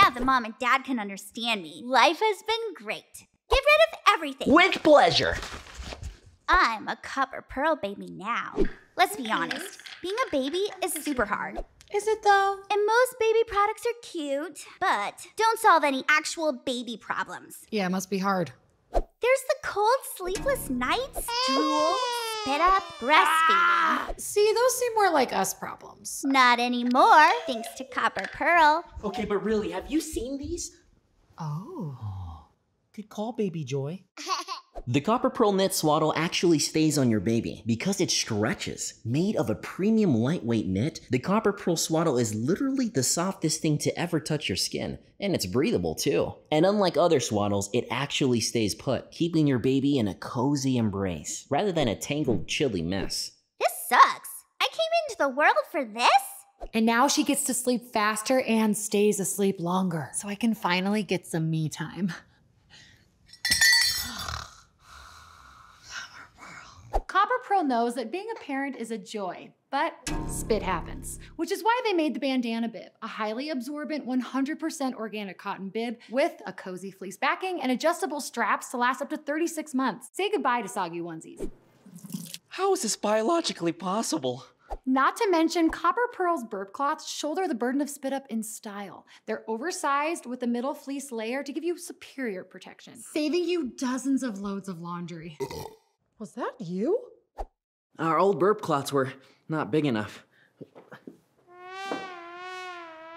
Now that mom and dad can understand me, life has been great. Get rid of everything. With pleasure. I'm a copper pearl baby now. Let's be honest, being a baby is super hard. Is it though? And most baby products are cute, but don't solve any actual baby problems. Yeah, it must be hard. There's the cold, sleepless nights, eh. drool, spit up, breastfeeding. Ah, see, those seem more like us problems. Not anymore, thanks to Copper Pearl. Okay, but really, have you seen these? Oh. Good call, baby Joy. The Copper Pearl Knit Swaddle actually stays on your baby because it stretches. Made of a premium lightweight knit, the Copper Pearl Swaddle is literally the softest thing to ever touch your skin, and it's breathable too. And unlike other swaddles, it actually stays put, keeping your baby in a cozy embrace, rather than a tangled, chilly mess. This sucks. I came into the world for this? And now she gets to sleep faster and stays asleep longer. So I can finally get some me time. Copper knows that being a parent is a joy, but spit happens, which is why they made the bandana bib, a highly absorbent 100% organic cotton bib with a cozy fleece backing and adjustable straps to last up to 36 months. Say goodbye to soggy onesies. How is this biologically possible? Not to mention, Copper Pearl's burp cloths shoulder the burden of spit up in style. They're oversized with a middle fleece layer to give you superior protection, saving you dozens of loads of laundry. Was that you? Our old burp clots were not big enough.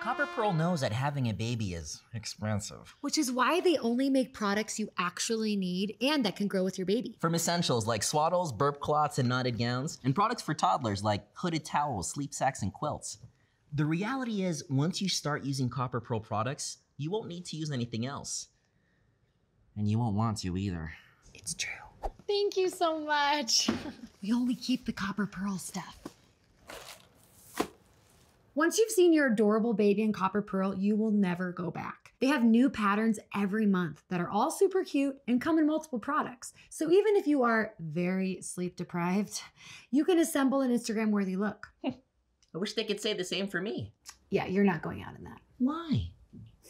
Copper Pearl knows that having a baby is expensive. Which is why they only make products you actually need and that can grow with your baby. From essentials like swaddles, burp cloths, and knotted gowns, and products for toddlers like hooded towels, sleep sacks, and quilts. The reality is, once you start using Copper Pearl products, you won't need to use anything else. And you won't want to either. It's true. Thank you so much. we only keep the Copper Pearl stuff. Once you've seen your adorable baby in Copper Pearl, you will never go back. They have new patterns every month that are all super cute and come in multiple products. So even if you are very sleep deprived, you can assemble an Instagram worthy look. I wish they could say the same for me. Yeah, you're not going out in that. Why?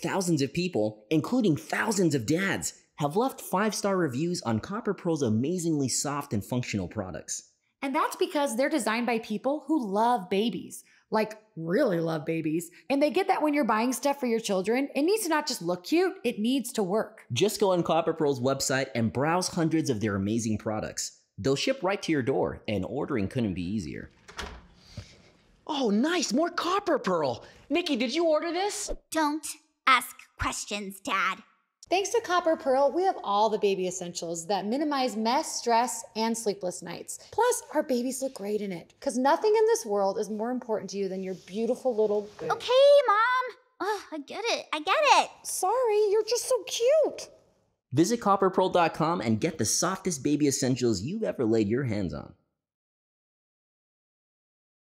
Thousands of people, including thousands of dads, have left five star reviews on Copper Pearl's amazingly soft and functional products. And that's because they're designed by people who love babies, like really love babies. And they get that when you're buying stuff for your children, it needs to not just look cute, it needs to work. Just go on Copper Pearl's website and browse hundreds of their amazing products. They'll ship right to your door, and ordering couldn't be easier. Oh, nice, more copper pearl. Nikki, did you order this? Don't ask questions, Dad. Thanks to Copper Pearl, we have all the baby essentials that minimize mess, stress, and sleepless nights. Plus, our babies look great in it. Because nothing in this world is more important to you than your beautiful little. Okay, Mom. Oh, I get it. I get it. Sorry, you're just so cute. Visit copperpearl.com and get the softest baby essentials you've ever laid your hands on.